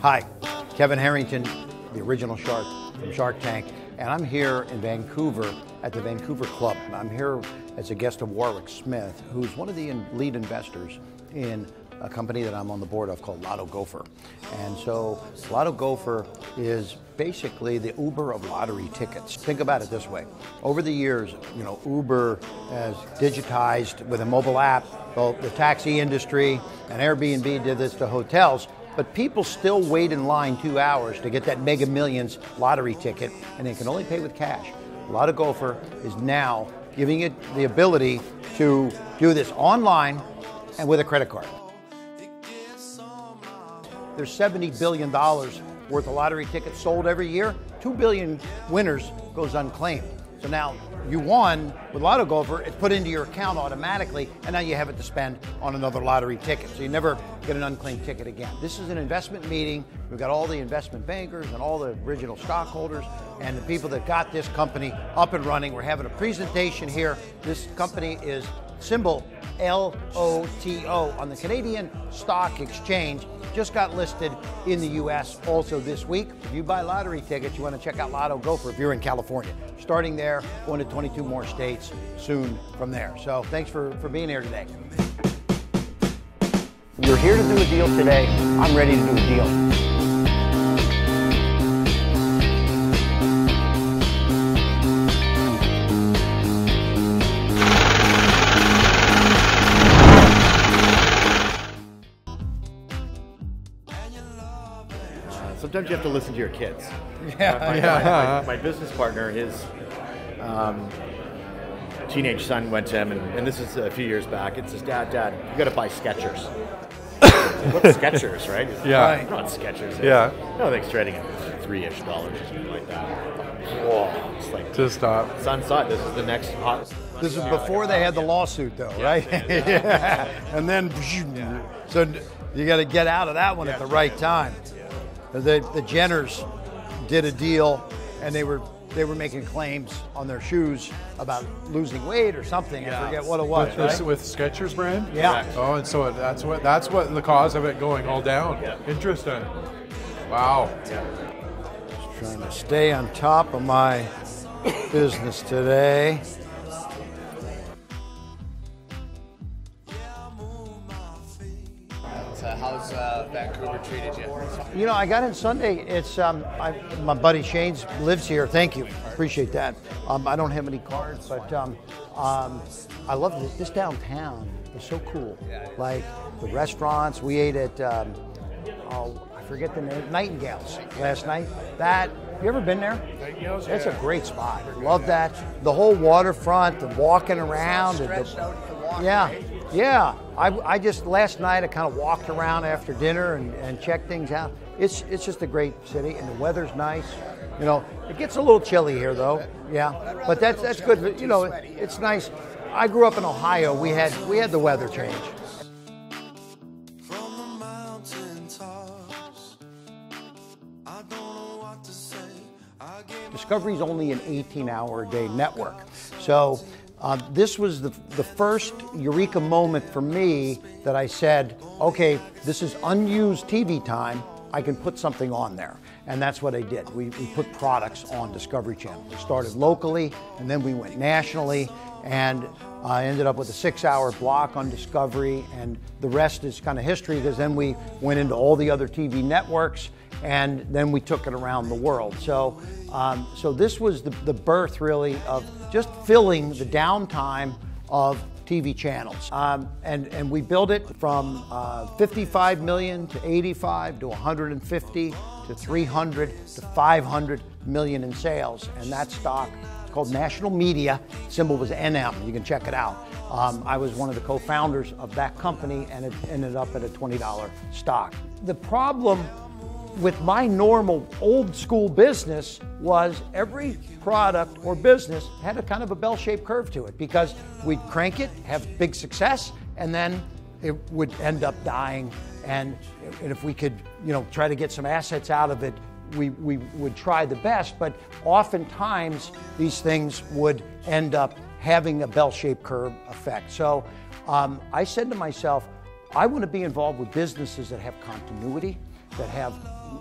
Hi, Kevin Harrington, the original shark from Shark Tank, and I'm here in Vancouver at the Vancouver Club. I'm here as a guest of Warwick Smith, who's one of the lead investors in a company that I'm on the board of called Lotto Gopher. And so Lotto Gopher is basically the Uber of lottery tickets. Think about it this way. Over the years, you know, Uber has digitized with a mobile app, both the taxi industry and Airbnb did this to hotels. But people still wait in line two hours to get that Mega Millions lottery ticket, and they can only pay with cash. Lotto Gopher is now giving it the ability to do this online and with a credit card. There's $70 billion worth of lottery tickets sold every year. 2 billion winners goes unclaimed. So now you won with Lotto Gopher, it's put into your account automatically, and now you have it to spend on another lottery ticket. So you never get an unclaimed ticket again. This is an investment meeting. We've got all the investment bankers and all the original stockholders and the people that got this company up and running. We're having a presentation here. This company is symbol LOTO on the Canadian Stock Exchange. Just got listed in the US also this week. If you buy lottery tickets, you want to check out Lotto Gopher if you're in California. Starting there, going to 22 more states soon from there. So thanks for, for being here today. You're here to do a deal today. I'm ready to do a deal. sometimes you have to listen to your kids. Yeah, my, yeah. My, my, my, business partner, his um, teenage son went to him, and, and, this is a few years back. It says, "Dad, Dad, you got to buy Skechers." What's Skechers, right? Yeah. Right. Not Skechers. Yeah. No, thing's trading at three-ish dollars or something like that. Whoa! It's like to stop. Son saw it. This is the next hot. This is before they had the lawsuit, though, right? yeah. And then, so you got to get out of that one at the right time. The, the Jenners did a deal, and they were they were making claims on their shoes about losing weight or something. Yeah. I forget what it was. With, right? with Skechers brand. Yeah. Oh, and so that's what that's what the cause of it going all down. Yeah. Interesting. Wow. Yeah. Just trying to stay on top of my business today. How's uh, Vancouver treated you? You know, I got in Sunday. It's um, I, my buddy Shane's lives here. Thank you, appreciate that. Um, I don't have any cards, but um, um, I love this, this downtown. It's so cool. Like the restaurants. We ate at um, oh, I forget the name, Nightingales last night. That you ever been there? Nightingales. It's a great spot. Love that. The whole waterfront, the walking around. The, the, yeah. Yeah, I, I just last night I kind of walked around after dinner and, and checked things out. It's it's just a great city and the weather's nice. You know, it gets a little chilly here though. Yeah, but that's that's good. You know, it's nice. I grew up in Ohio. We had we had the weather change. Discovery's only an 18-hour a day network, so uh, this was the, the first eureka moment for me that I said, okay, this is unused TV time. I can put something on there. And that's what I did. We, we put products on Discovery Channel. We started locally, and then we went nationally, and I ended up with a six hour block on Discovery, and the rest is kind of history because then we went into all the other TV networks, and then we took it around the world. So, um, so this was the, the birth really of just filling the downtime of TV channels. Um, and, and we built it from uh, 55 million to 85 to 150 to 300 to 500 million in sales. And that stock is called National Media. Symbol was NM. You can check it out. Um, I was one of the co-founders of that company and it ended up at a $20 stock. The problem with my normal old school business was every product or business had a kind of a bell-shaped curve to it because we'd crank it, have big success, and then it would end up dying. And, and if we could, you know, try to get some assets out of it, we, we would try the best. But oftentimes these things would end up having a bell-shaped curve effect. So um, I said to myself, I want to be involved with businesses that have continuity, that have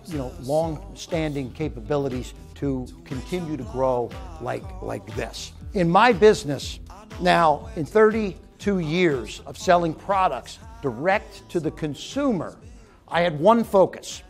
you know long-standing capabilities to continue to grow like like this. In my business now, in 32 years of selling products direct to the consumer, I had one focus,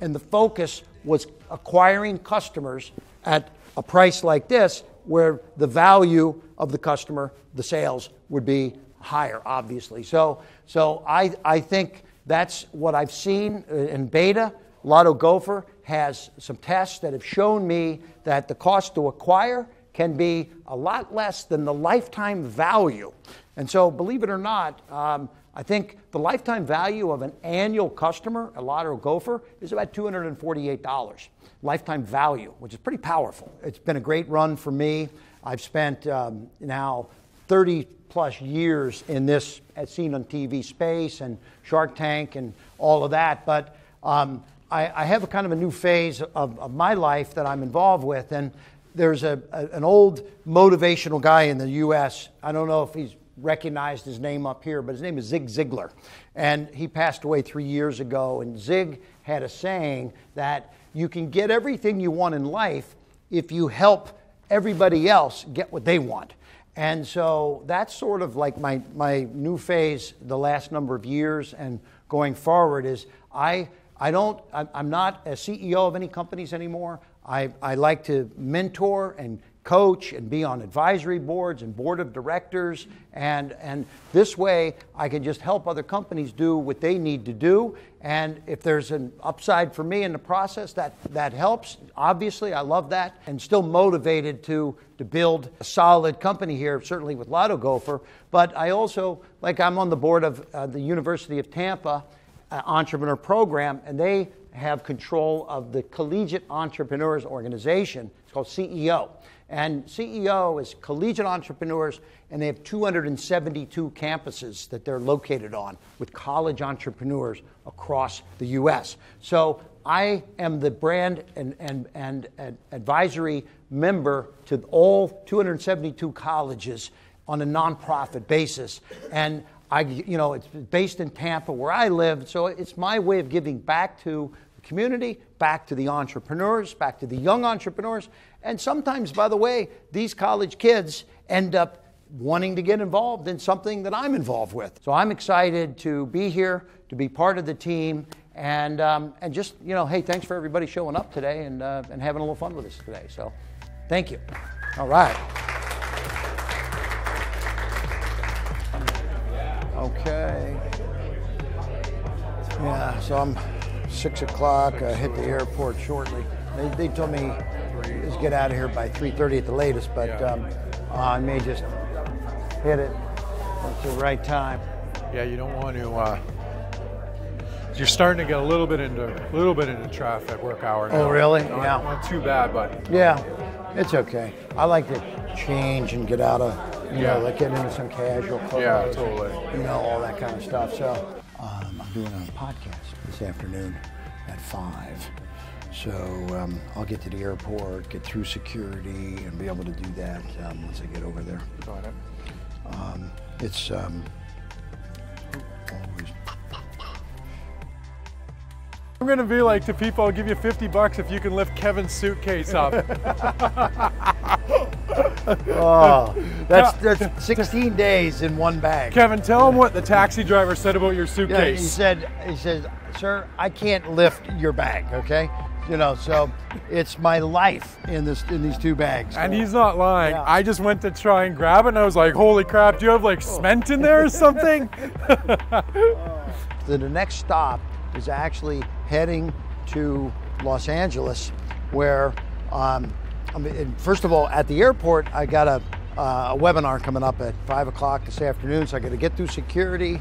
and the focus was acquiring customers at a price like this where the value of the customer, the sales would be higher, obviously. So, so I, I think that's what I've seen in beta. Lotto Gopher has some tests that have shown me that the cost to acquire can be a lot less than the lifetime value. And so, believe it or not, um, I think the lifetime value of an annual customer a Lotto Gopher is about $248. Lifetime value, which is pretty powerful. It's been a great run for me. I've spent um, now 30 plus years in this as seen on TV space and Shark Tank and all of that. But um, I, I, have a kind of a new phase of, of, my life that I'm involved with. And there's a, a, an old motivational guy in the US. I don't know if he's recognized his name up here, but his name is Zig Ziglar. And he passed away three years ago. And Zig had a saying that you can get everything you want in life if you help everybody else get what they want. And so that's sort of like my, my new phase the last number of years and going forward is I, I don't, I'm not a CEO of any companies anymore. I, I like to mentor and coach and be on advisory boards and board of directors. And, and this way, I can just help other companies do what they need to do. And if there's an upside for me in the process, that, that helps. Obviously, I love that and still motivated to, to build a solid company here, certainly with Lotto Gopher. But I also, like, I'm on the board of uh, the University of Tampa uh, Entrepreneur Program, and they have control of the Collegiate Entrepreneurs Organization. It's called CEO. And CEO is collegiate entrepreneurs, and they have 272 campuses that they're located on with college entrepreneurs across the U.S. So I am the brand and, and, and, and advisory member to all 272 colleges on a nonprofit basis. And I, you know, it's based in Tampa where I live, so it's my way of giving back to the community, back to the entrepreneurs, back to the young entrepreneurs. And sometimes, by the way, these college kids end up wanting to get involved in something that I'm involved with. So I'm excited to be here, to be part of the team, and, um, and just, you know, hey, thanks for everybody showing up today and, uh, and having a little fun with us today. So thank you. All right. Okay. Yeah, so I'm six o'clock. I hit the airport shortly. They, they told me just get out of here by 3:30 at the latest, but um, uh, I may just hit it at the right time. Yeah, you don't want to. Uh, you're starting to get a little bit into a little bit into traffic work hour now. Oh, really? Not, yeah. Not too bad, but yeah, it's okay. I like to change and get out of you yeah. know like getting into some casual clothes. Yeah, totally. And, you know all that kind of stuff. So um, I'm doing a podcast this afternoon at 5. So um, I'll get to the airport, get through security, and be able to do that um, once I get over there. Got it. Um, it's um, always. I'm gonna be like to people, I'll give you 50 bucks if you can lift Kevin's suitcase up. oh, that's, that's 16 days in one bag. Kevin, tell him what the taxi driver said about your suitcase. Yeah, he said, he said, sir, I can't lift your bag, okay? You know, so it's my life in this in these two bags. And he's not lying. Yeah. I just went to try and grab it, and I was like, "Holy crap! Do you have like cement in there or something?" the next stop is actually heading to Los Angeles, where um, I mean, first of all, at the airport, I got a, uh, a webinar coming up at 5 o'clock this afternoon, so I got to get through security,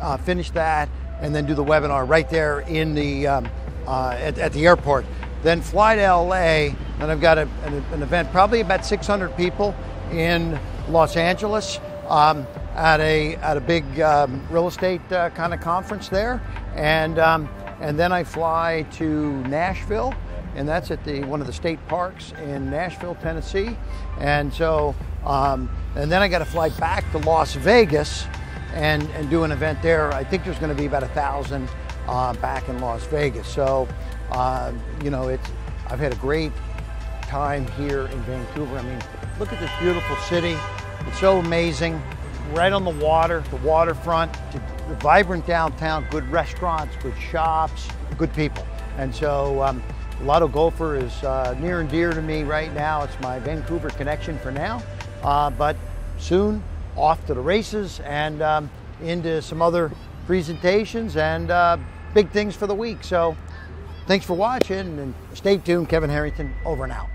uh, finish that, and then do the webinar right there in the um, uh, at, at, the airport. Then fly to LA, and I've got a, an, an, event, probably about 600 people in Los Angeles um, at a at a big um, real estate uh, kind of conference there, and um, and then I fly to Nashville and that's at the one of the state parks in Nashville, Tennessee. And so, um, and then I got to fly back to Las Vegas, and, and do an event there. I think there's going to be about a thousand uh, back in Las Vegas. So, uh, you know, it's I've had a great time here in Vancouver. I mean, look at this beautiful city. It's so amazing. Right on the water, the waterfront, the vibrant downtown, good restaurants, good shops, good people. And so um, Lotto Gopher is uh, near and dear to me right now. It's my Vancouver connection for now. Uh, but soon, off to the races and um, into some other presentations and uh, big things for the week. So thanks for watching and stay tuned. Kevin Harrington, over and out.